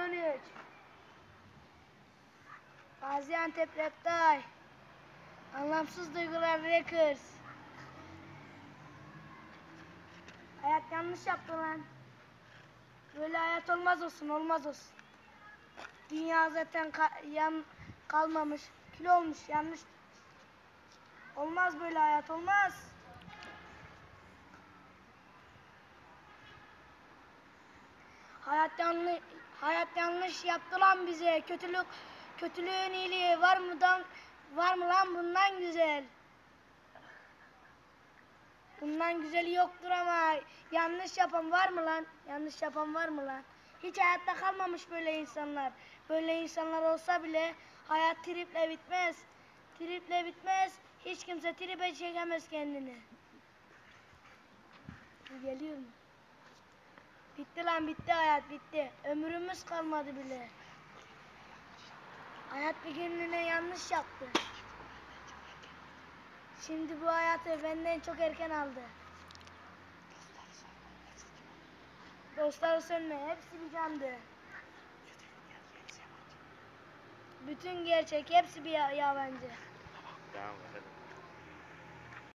2013 Gaziantep Reptay Anlamsız Duygular Records Hayat yanlış yaptı lan. Böyle hayat olmaz olsun, olmaz olsun. Dünya zaten ka- yan kalmamış, kül olmuş, yanlış. Olmaz böyle hayat, olmaz. Hayat yanlış, hayat yanlış yaptı lan bize. Kötülük, kötülüğün iyiliği var mıdan, var mı lan bundan güzel? Bundan güzeli yoktur ama yanlış yapan var mı lan? Yanlış yapan var mı lan? Hiç hayatta kalmamış böyle insanlar. Böyle insanlar olsa bile hayat triple bitmez. Triple bitmez. Hiç kimse tripe çekemez kendini. Geliyor mu? Bitti lan bitti hayat bitti. Ömrümüz kalmadı bile. Hayat bir günlüğüne yanlış yaptı. Şimdi bu hayatı benden çok erken aldı. Dostlar sönme, hepsi bir candı. Bütün gerçek, hepsi bir ya- yabancı. Devam edelim.